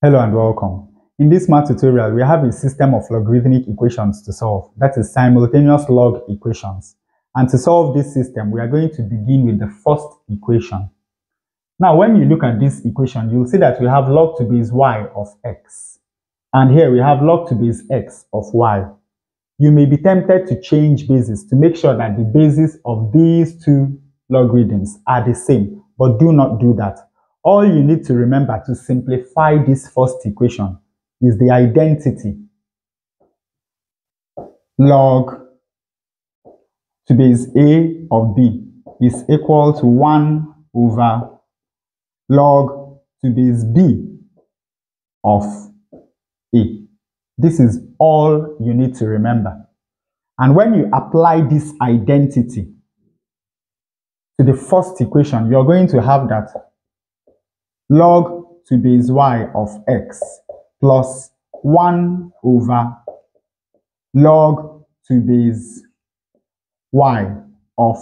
Hello and welcome. In this math tutorial, we have a system of logarithmic equations to solve, that is simultaneous log equations. And to solve this system, we are going to begin with the first equation. Now, when you look at this equation, you'll see that we have log to base y of x. And here we have log to base x of y. You may be tempted to change bases to make sure that the bases of these two logarithms are the same, but do not do that. All you need to remember to simplify this first equation is the identity log to base a of b is equal to 1 over log to base b of a. This is all you need to remember. And when you apply this identity to the first equation, you're going to have that log to base y of x plus 1 over log to base y of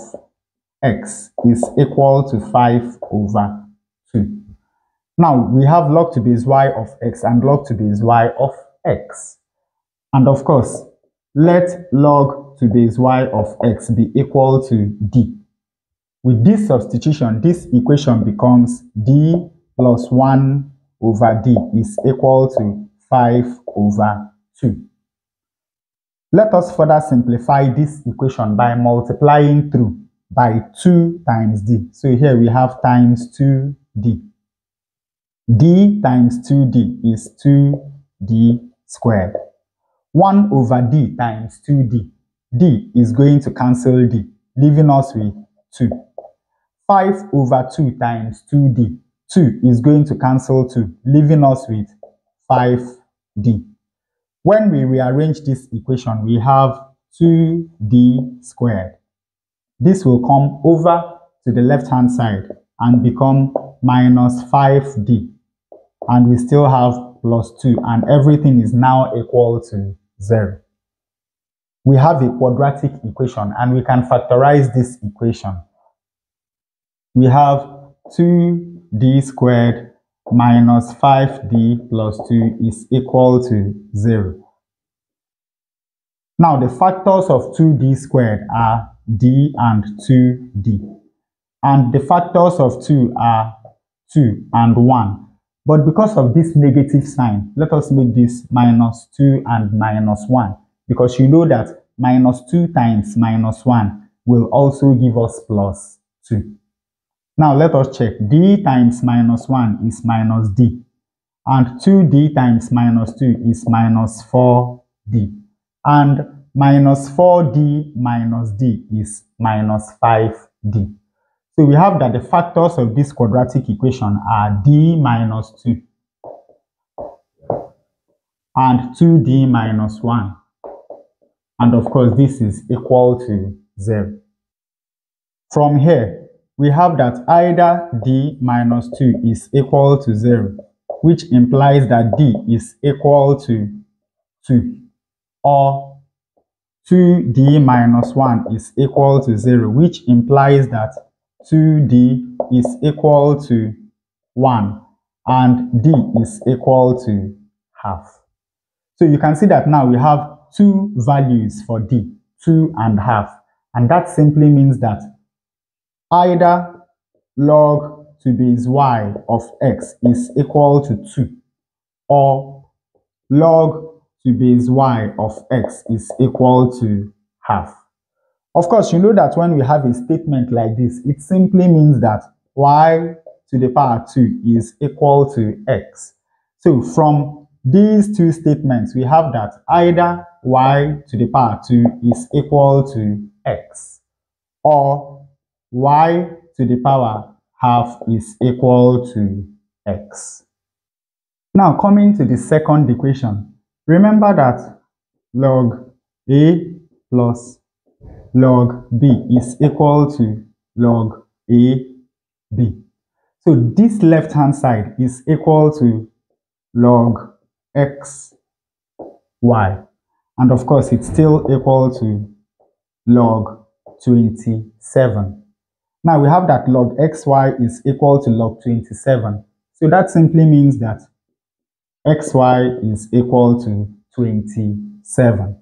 x is equal to 5 over 2. Now, we have log to base y of x and log to base y of x. And of course, let log to base y of x be equal to d. With this substitution, this equation becomes d plus 1 over d is equal to 5 over 2. Let us further simplify this equation by multiplying through by 2 times d. So here we have times 2d. d times 2d is 2d squared. 1 over d times 2d. d is going to cancel d, leaving us with 2. 5 over 2 times 2d 2 is going to cancel 2, leaving us with 5d. When we rearrange this equation, we have 2d squared. This will come over to the left-hand side and become minus 5d. And we still have plus 2, and everything is now equal to 0. We have a quadratic equation, and we can factorize this equation. We have 2 d squared minus 5d plus 2 is equal to 0. Now, the factors of 2d squared are d and 2d. And the factors of 2 are 2 and 1. But because of this negative sign, let us make this minus 2 and minus 1. Because you know that minus 2 times minus 1 will also give us plus 2. Now let us check. d times minus 1 is minus d. And 2d times minus 2 is minus 4d. And minus 4d minus d is minus 5d. So we have that the factors of this quadratic equation are d minus 2 and 2d minus 1. And of course, this is equal to 0. From here, we have that either d minus 2 is equal to 0, which implies that d is equal to 2, or 2d minus 1 is equal to 0, which implies that 2d is equal to 1 and d is equal to half. So you can see that now we have two values for d, 2 and half, and that simply means that either log to base y of x is equal to 2 or log to base y of x is equal to half. Of course, you know that when we have a statement like this, it simply means that y to the power 2 is equal to x. So from these two statements, we have that either y to the power 2 is equal to x or y to the power half is equal to x. Now coming to the second equation, remember that log a plus log b is equal to log a b. So this left hand side is equal to log x y and of course it's still equal to log 27. Now we have that log xy is equal to log 27. So that simply means that xy is equal to 27.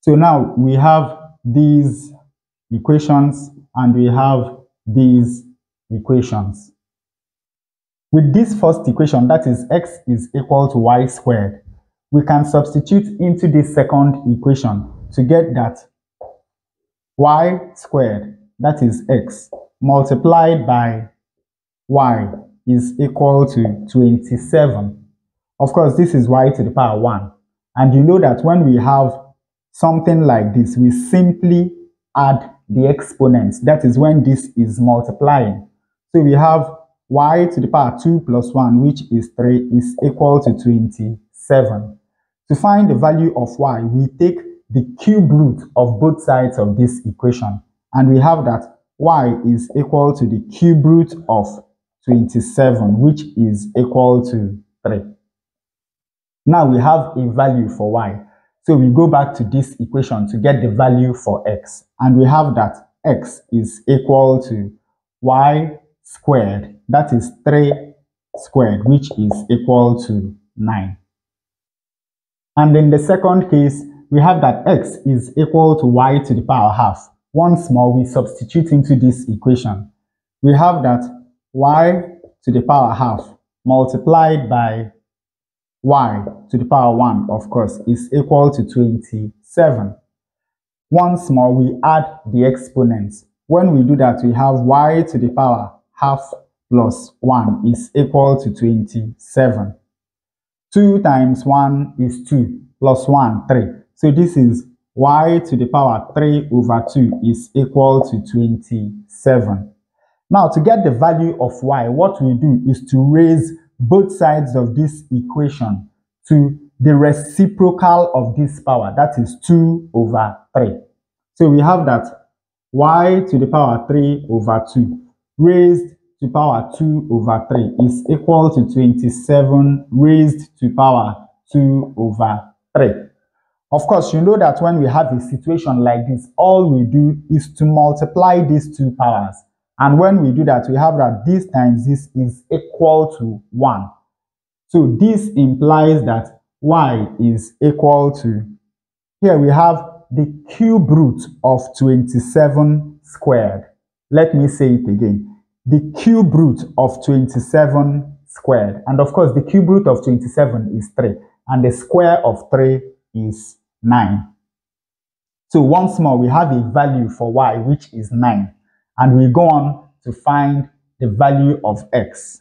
So now we have these equations and we have these equations. With this first equation, that is x is equal to y squared, we can substitute into this second equation to get that y squared, that is x, multiplied by y is equal to 27. Of course, this is y to the power 1. And you know that when we have something like this, we simply add the exponents. That is when this is multiplying. So we have y to the power 2 plus 1, which is 3, is equal to 27. To find the value of y, we take the cube root of both sides of this equation. And we have that y is equal to the cube root of 27, which is equal to 3. Now we have a value for y. So we go back to this equation to get the value for x. And we have that x is equal to y squared. That is 3 squared, which is equal to 9. And in the second case, we have that x is equal to y to the power half. Once more, we substitute into this equation. We have that y to the power half multiplied by y to the power 1, of course, is equal to 27. Once more, we add the exponents. When we do that, we have y to the power half plus 1 is equal to 27. 2 times 1 is 2, plus 1, 3. So this is y to the power 3 over 2 is equal to 27. Now, to get the value of y, what we do is to raise both sides of this equation to the reciprocal of this power, that is 2 over 3. So we have that y to the power 3 over 2 raised to power 2 over 3 is equal to 27 raised to power 2 over 3. Of course, you know that when we have a situation like this, all we do is to multiply these two powers. And when we do that, we have that this times this is equal to 1. So this implies that y is equal to, here we have the cube root of 27 squared. Let me say it again the cube root of 27 squared. And of course, the cube root of 27 is 3. And the square of 3 is 9. So once more, we have a value for y, which is 9. And we go on to find the value of x.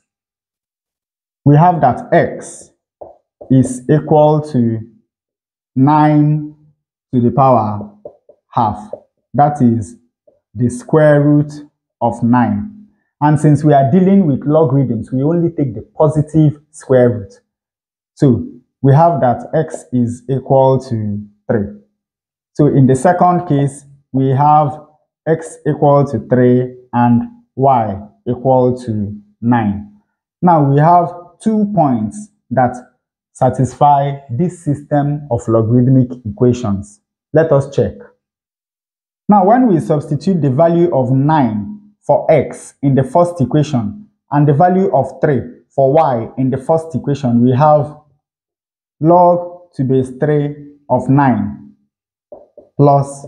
We have that x is equal to 9 to the power half. That is the square root of 9. And since we are dealing with logarithms, we only take the positive square root. So we have that x is equal to 3. So in the second case, we have x equal to 3 and y equal to 9. Now we have two points that satisfy this system of logarithmic equations. Let us check. Now when we substitute the value of 9 for x in the first equation and the value of 3 for y in the first equation, we have log to base 3 of 9 plus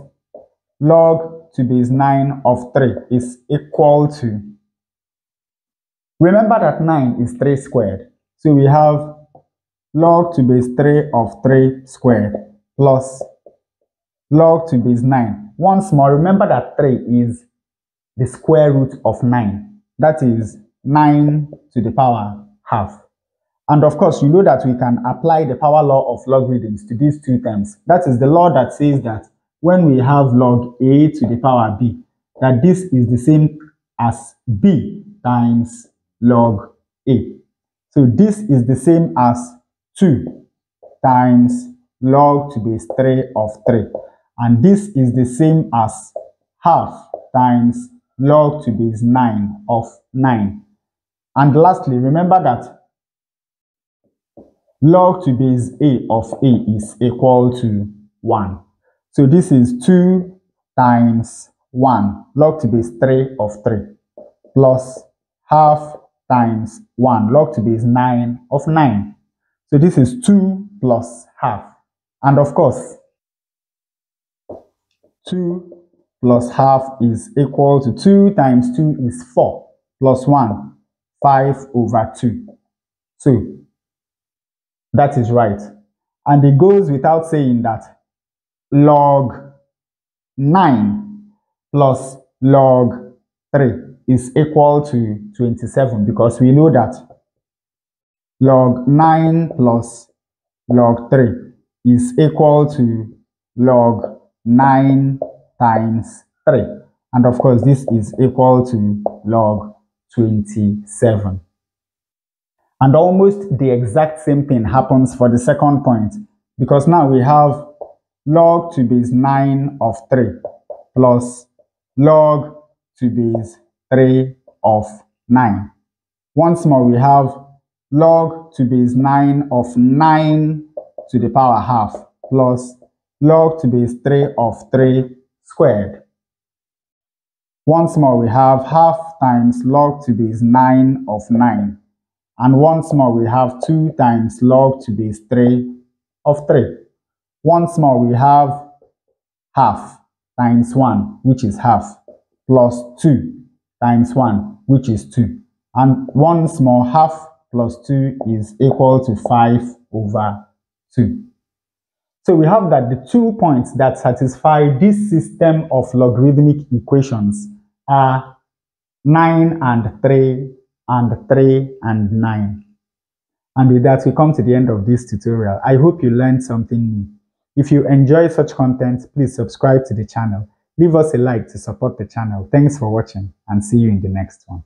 log to base 9 of 3 is equal to, remember that 9 is 3 squared. So we have log to base 3 of 3 squared plus log to base 9. Once more, remember that 3 is the square root of 9. That is 9 to the power half. And of course, you know that we can apply the power law of logarithms to these two terms. That is the law that says that when we have log a to the power b, that this is the same as b times log a. So this is the same as 2 times log to base 3 of 3. And this is the same as half times log to base 9 of 9. And lastly, remember that log to base a of a is equal to 1. So this is 2 times 1, log to base 3 of 3, plus half times 1, log to base 9 of 9. So this is 2 plus half. And of course, 2 plus half is equal to 2 times 2 is 4 plus 1, 5 over 2. So that is right. And it goes without saying that log 9 plus log 3 is equal to 27 because we know that log 9 plus log 3 is equal to log 9 times 3. And of course, this is equal to log 27. And almost the exact same thing happens for the second point because now we have log to base 9 of 3 plus log to base 3 of 9. Once more, we have log to base 9 of 9 to the power half plus log to base 3 of 3 squared. Once more, we have half times log to base 9 of 9. And once more, we have 2 times log to base 3 of 3. Once more, we have half times 1, which is half, plus 2 times 1, which is 2. And once more, half plus 2 is equal to 5 over 2. So we have that the two points that satisfy this system of logarithmic equations are 9 and 3 and 3 and 9. And with that, we come to the end of this tutorial. I hope you learned something new. If you enjoy such content, please subscribe to the channel. Leave us a like to support the channel. Thanks for watching and see you in the next one.